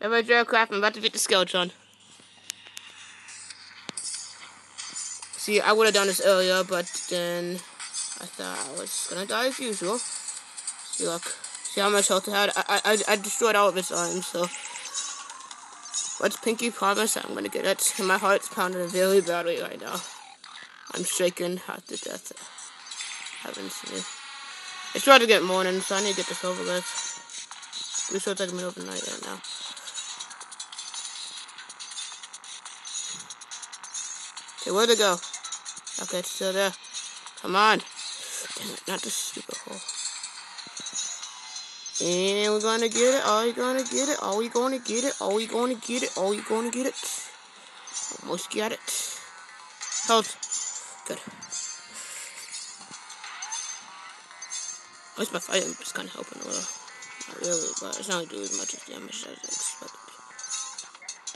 Joe Craft, I'm about to beat the Skeletron. See, I would have done this earlier, but then I thought I was gonna die as usual. See, look. See how much health I had? I, I, I destroyed all of his arms, so... What's Pinky promise? I'm gonna get it. And my heart's pounding very badly right now. I'm shaking half to death. Haven't me. It's trying to get morning, so I need to get this over with. Pretty sure it's like middle of the night right now. Okay, where'd it go? Okay, it's still there. Come on. Damn it, not the stupid hole. And we're gonna get it. Are we gonna get it? Are we gonna get it? Are we gonna get it? Are we gonna get it? Almost got it. Hold. Good. At least my fire is kind of helping a little. Not really, but it's not doing as much damage as I expected.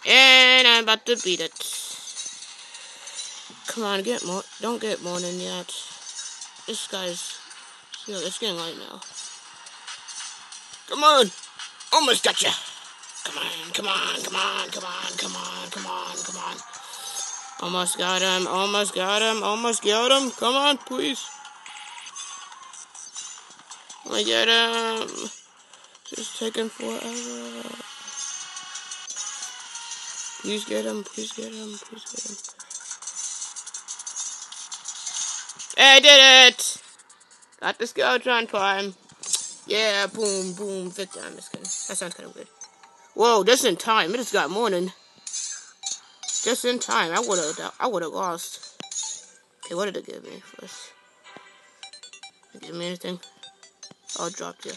And I'm about to beat it. Come on, get more. Don't get more than yet. This guy's. Know, it's getting light now. Come on! Almost got you! Come on, come on, come on, come on, come on, come on, come on. Almost got him, almost got him, almost got him. Come on, please. I get him. Just taking forever. Please get him, please get him, please get him. I did it! Got this the Skeletron Prime. Yeah, boom, boom, victor. I'm just kidding. That sounds kind of weird. Whoa, just in time. It just got morning. Just in time. I would have. I would have lost. Okay, what did it give me first? Did it give me anything? Oh, it dropped you.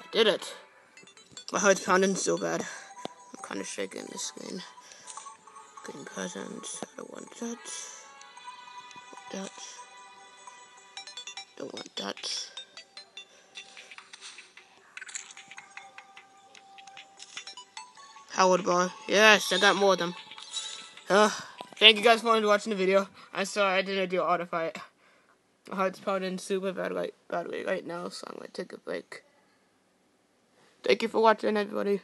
I did it. My heart's pounding so bad. I'm kind of shaking this screen. Green presents. I don't want that. That. Don't want that. Hallowed bar. Yes, I got more of them. Uh, thank you guys for watching the video. I'm sorry I didn't do auto fight. My heart's pounding super bad right, badly right now, so I'm gonna take a break. Thank you for watching, everybody.